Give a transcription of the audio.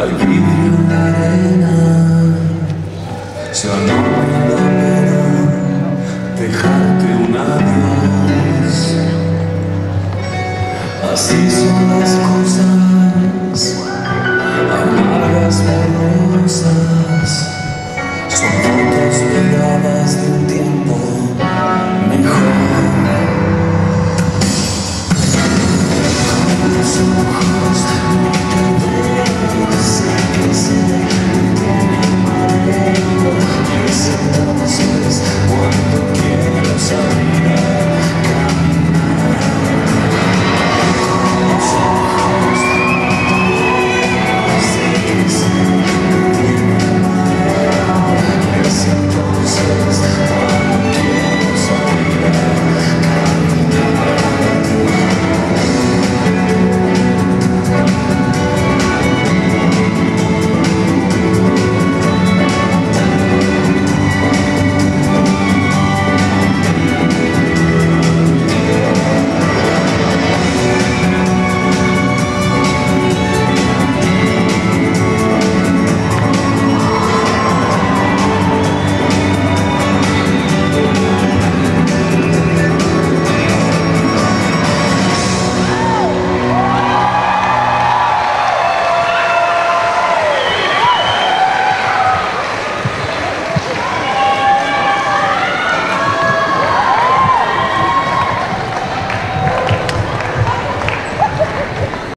Al vivir en la arena, se no la pena dejarte un adiós. Así son las cosas, amargas borrosas,